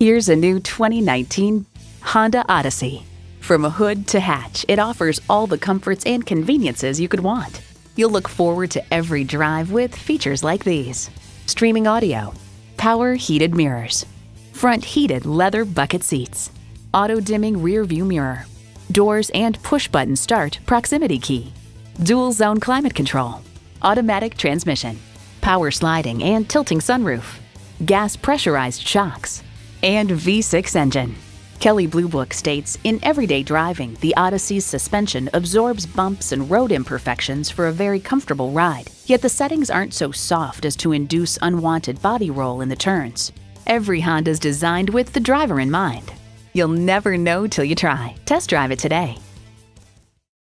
Here's a new 2019 Honda Odyssey. From a hood to hatch, it offers all the comforts and conveniences you could want. You'll look forward to every drive with features like these streaming audio, power heated mirrors, front heated leather bucket seats, auto dimming rear view mirror, doors and push button start proximity key, dual zone climate control, automatic transmission, power sliding and tilting sunroof, gas pressurized shocks, and V6 engine. Kelley Blue Book states In everyday driving, the Odyssey's suspension absorbs bumps and road imperfections for a very comfortable ride. Yet the settings aren't so soft as to induce unwanted body roll in the turns. Every Honda's designed with the driver in mind. You'll never know till you try. Test drive it today.